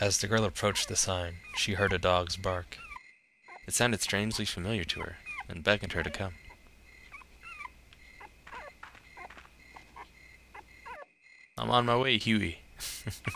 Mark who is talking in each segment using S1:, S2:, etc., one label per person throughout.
S1: As the girl approached the sign, she heard a dog's bark. It sounded strangely familiar to her, and beckoned her to come. I'm on my way, Hewie.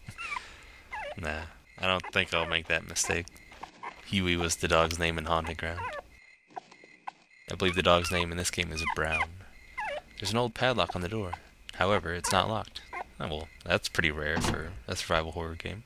S1: nah, I don't think I'll make that mistake. Hewie was the dog's name in Haunting Ground. I believe the dog's name in this game is Brown. There's an old padlock on the door. However, it's not locked. Oh, well, that's pretty rare for a survival horror game.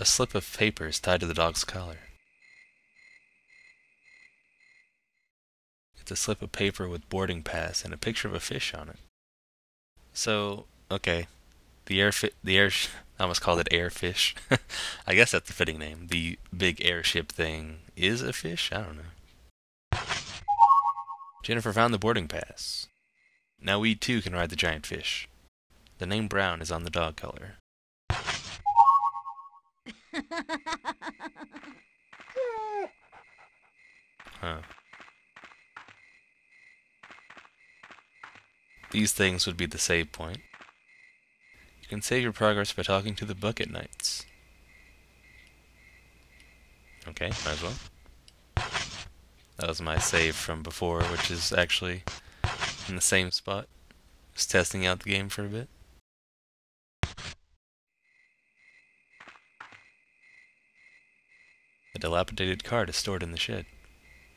S1: A slip of paper is tied to the dog's collar. It's a slip of paper with boarding pass and a picture of a fish on it. So, okay, the air the air I almost called it airfish. I guess that's the fitting name. The big airship thing is a fish. I don't know. Jennifer found the boarding pass. Now we too can ride the giant fish. The name Brown is on the dog collar. Huh. These things would be the save point. You can save your progress by talking to the Bucket Knights. Okay, might as well. That was my save from before, which is actually in the same spot. Just testing out the game for a bit. Dilapidated cart is stored in the shed.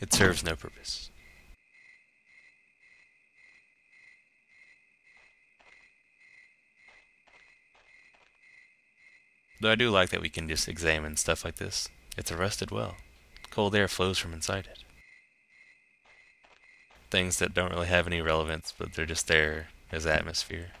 S1: it serves no purpose. Though I do like that we can just examine stuff like this. It's a rusted well. Cold air flows from inside it. Things that don't really have any relevance, but they're just there as atmosphere.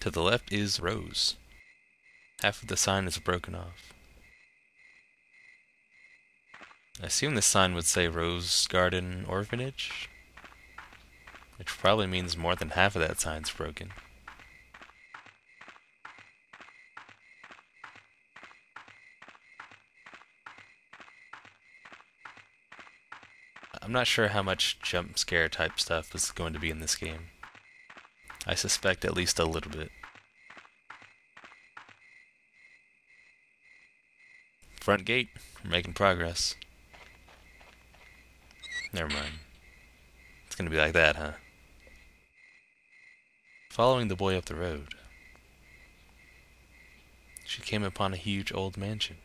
S1: To the left is Rose. Half of the sign is broken off. I assume this sign would say Rose Garden Orphanage, which probably means more than half of that sign's broken. I'm not sure how much jump scare type stuff is going to be in this game. I suspect at least a little bit. Front gate. We're making progress. Never mind. It's gonna be like that, huh? Following the boy up the road, she came upon a huge old mansion.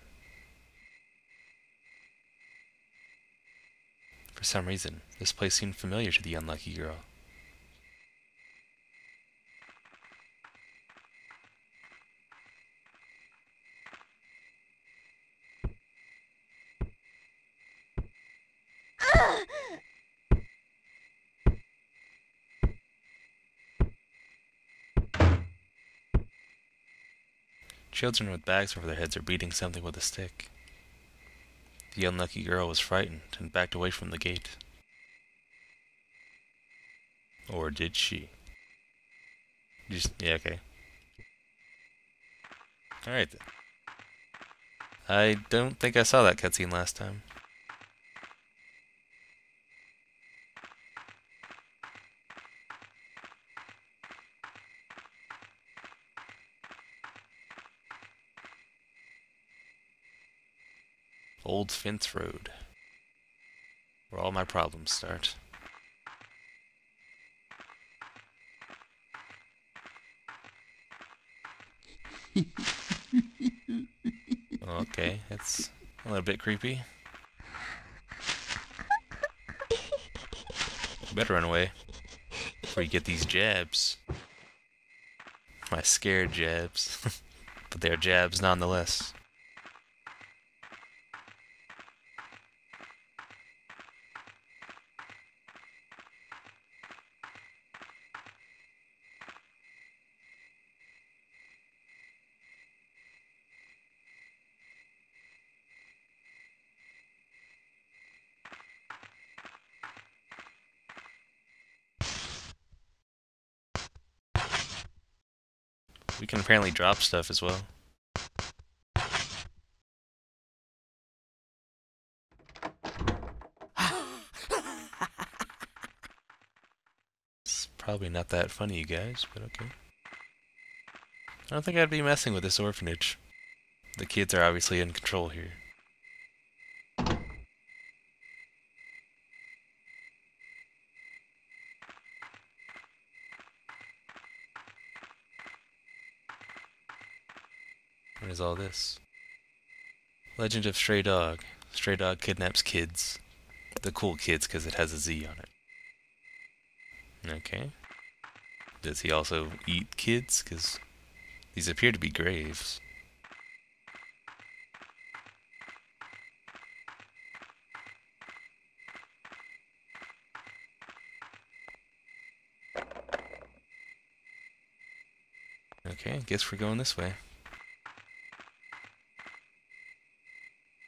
S1: For some reason, this place seemed familiar to the unlucky girl. Children with bags over their heads are beating something with a stick. The unlucky girl was frightened and backed away from the gate. Or did she? Just, yeah, okay. Alright then. I don't think I saw that cutscene last time. Old Fence Road. Where all my problems start. okay, it's a little bit creepy. Better run away before you get these jabs. My scared jabs. but they're jabs nonetheless. We can apparently drop stuff as well. It's probably not that funny, you guys, but okay. I don't think I'd be messing with this orphanage. The kids are obviously in control here. What is all this? Legend of Stray Dog. Stray Dog kidnaps kids. The cool kids because it has a Z on it. Okay. Does he also eat kids? Because these appear to be graves. Okay, guess we're going this way.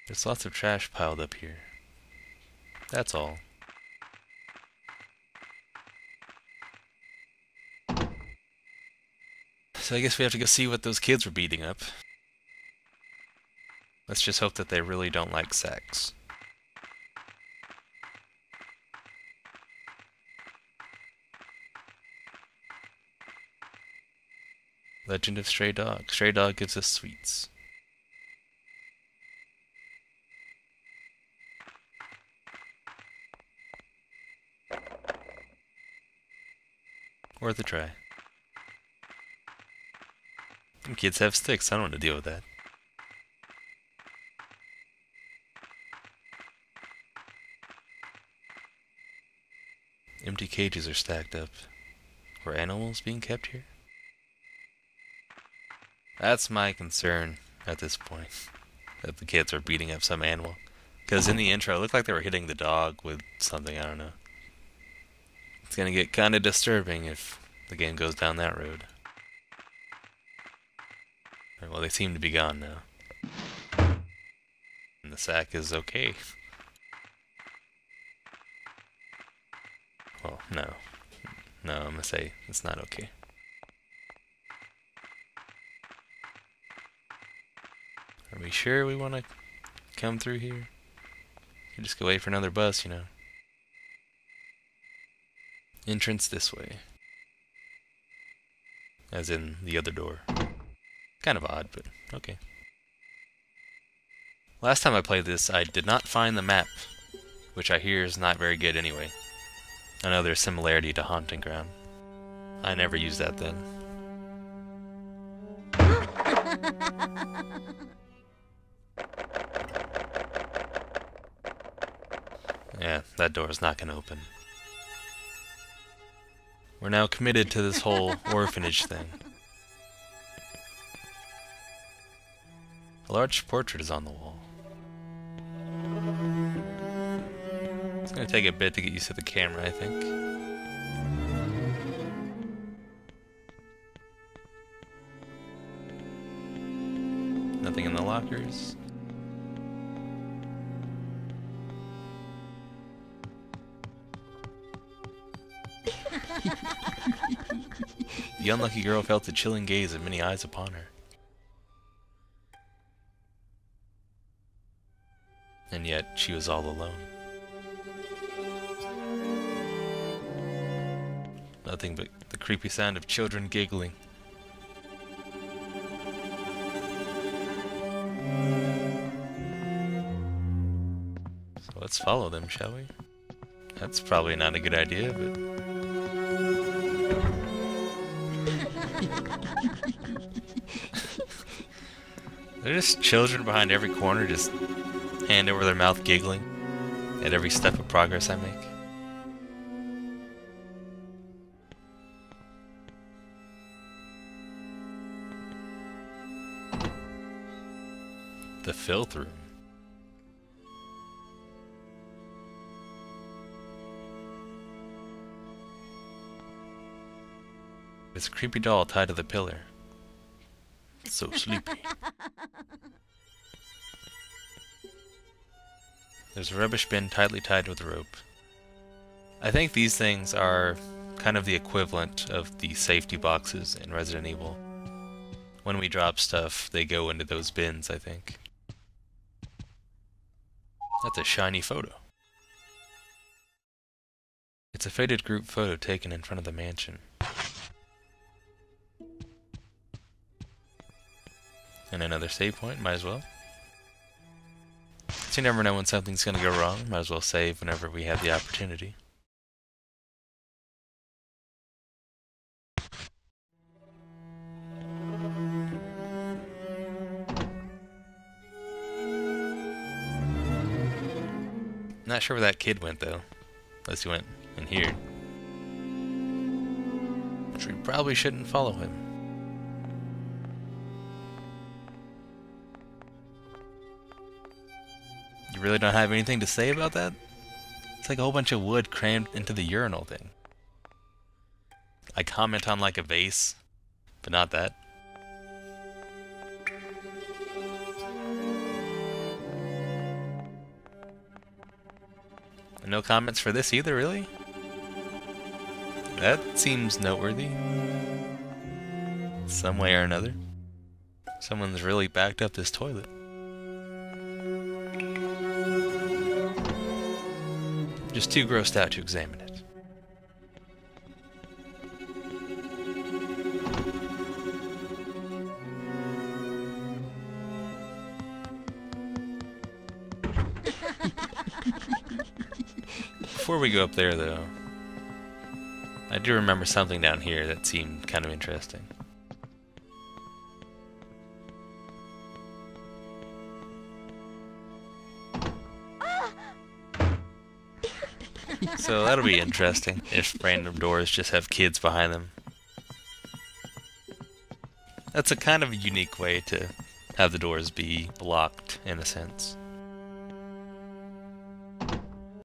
S1: There's lots of trash piled up here. That's all. So I guess we have to go see what those kids were beating up. Let's just hope that they really don't like sex. Legend of Stray Dog. Stray Dog gives us sweets. Worth a try. Some kids have sticks. I don't want to deal with that. Empty cages are stacked up. Were animals being kept here? That's my concern at this point. That the kids are beating up some animal. Because in the intro, it looked like they were hitting the dog with something, I don't know. It's gonna get kinda disturbing if the game goes down that road. Well, they seem to be gone now. And the sack is okay. Well, no. No, I'm gonna say it's not okay. Are we sure we want to come through here? Just go wait for another bus, you know. Entrance this way. As in the other door. Kind of odd, but okay. Last time I played this, I did not find the map, which I hear is not very good anyway. I know there's similarity to Haunting Ground. I never used that then. yeah, that door is not going to open. We're now committed to this whole orphanage thing. A large portrait is on the wall. It's gonna take a bit to get used to the camera, I think. Nothing in the lockers. The unlucky girl felt the chilling gaze of many eyes upon her. and yet she was all alone. Nothing but the creepy sound of children giggling. So let's follow them, shall we? That's probably not a good idea, but... There's just children behind every corner just hand over their mouth giggling at every step of progress I make. The filth room. It's a creepy doll tied to the pillar. so sleepy. There's a rubbish bin tightly tied with a rope. I think these things are kind of the equivalent of the safety boxes in Resident Evil. when we drop stuff, they go into those bins, I think. That's a shiny photo. It's a faded group photo taken in front of the mansion. And another save point, might as well. You never know when something's gonna go wrong, might as well save whenever we have the opportunity. Not sure where that kid went though. Unless he went in here. Which we probably shouldn't follow him. You really don't have anything to say about that? It's like a whole bunch of wood crammed into the urinal thing. I comment on like a vase, but not that. No comments for this either, really? That seems noteworthy. Some way or another. Someone's really backed up this toilet. Just too grossed out to examine it. Before we go up there, though, I do remember something down here that seemed kind of interesting. so that'll be interesting if random doors just have kids behind them. That's a kind of a unique way to have the doors be blocked, in a sense.